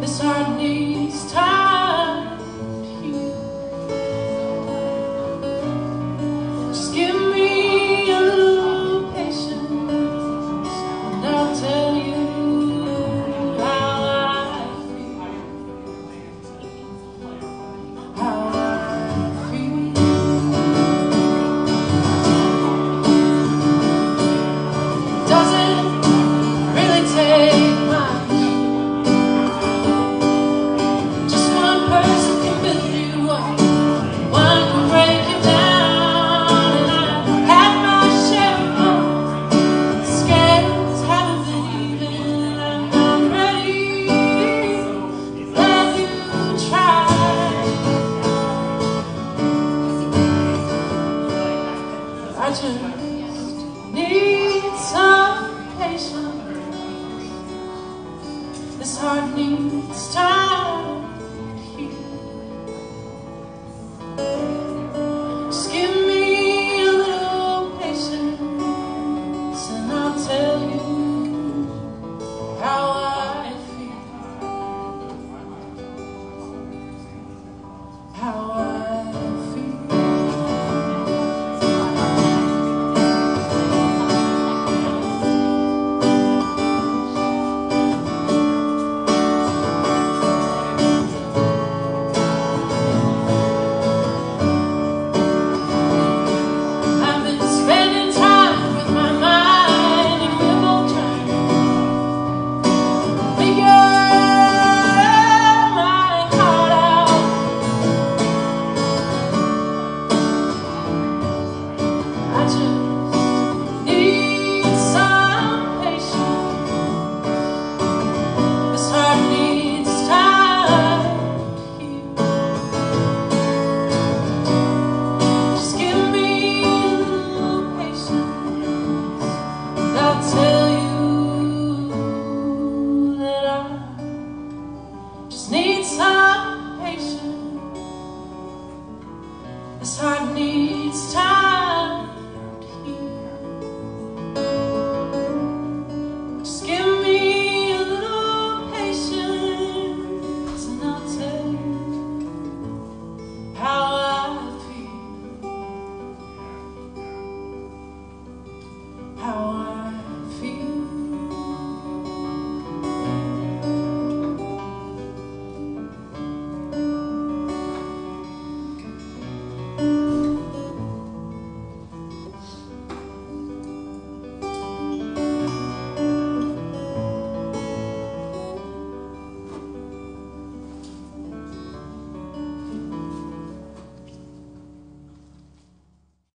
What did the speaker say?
This heart needs time. need some patience. This heart needs time. It's time.